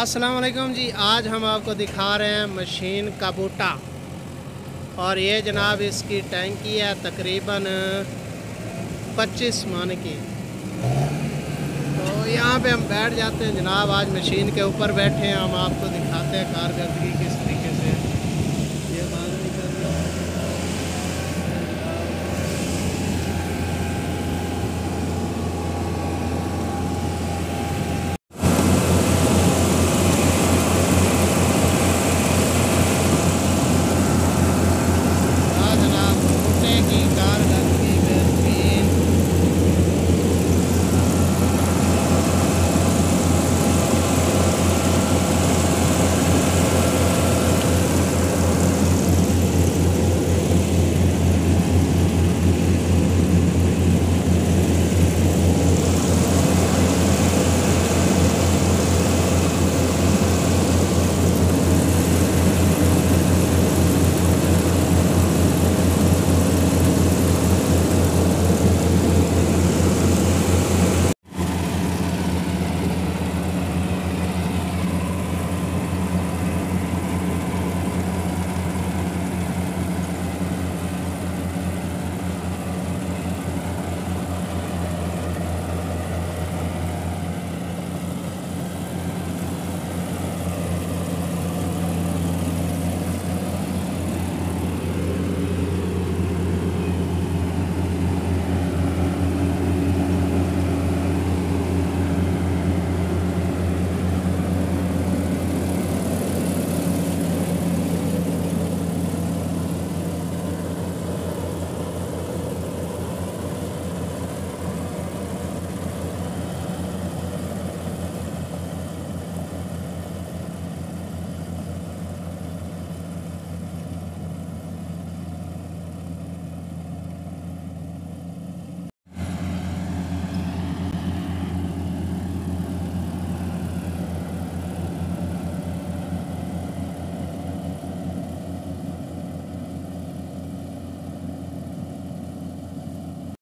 अस्सलाम वालेकुम जी, आज हम आपको दिखा रहे हैं मशीन का बूटा और ये जनाब इसकी टैंकी है तकरीबन 25 मन की। तो यहाँ पे हम बैठ जाते हैं जनाब, आज मशीन के ऊपर बैठे हैं, हम आपको दिखाते हैं कारकर्दगी किस